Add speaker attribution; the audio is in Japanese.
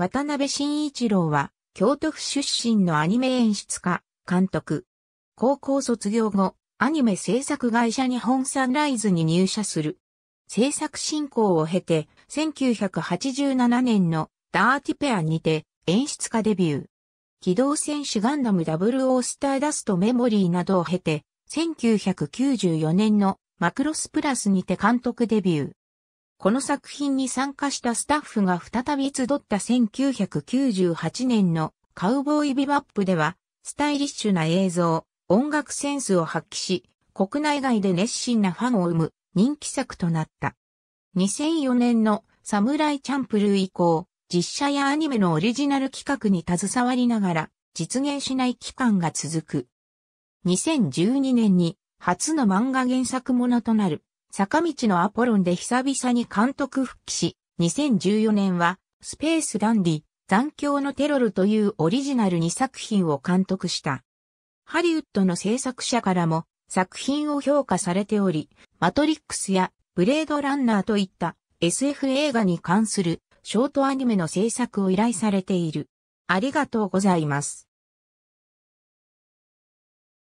Speaker 1: 渡辺慎一郎は、京都府出身のアニメ演出家、監督。高校卒業後、アニメ制作会社日本サンライズに入社する。制作進行を経て、1987年のダーティペアにて演出家デビュー。機動戦士ガンダムダブルオースターダストメモリーなどを経て、1994年のマクロスプラスにて監督デビュー。この作品に参加したスタッフが再び集った1998年のカウボーイビバップでは、スタイリッシュな映像、音楽センスを発揮し、国内外で熱心なファンを生む人気作となった。2004年のサムライチャンプルー以降、実写やアニメのオリジナル企画に携わりながら実現しない期間が続く。2012年に初の漫画原作ものとなる坂道のアポロンで久々に監督復帰し、2014年はスペースダンディ残響のテロルというオリジナル2作品を監督した。ハリウッドの制作者からも作品を評価されており、マトリックスやブレードランナーといった SF 映画に関するショートアニメの制作を依頼されている。ありがとうございます。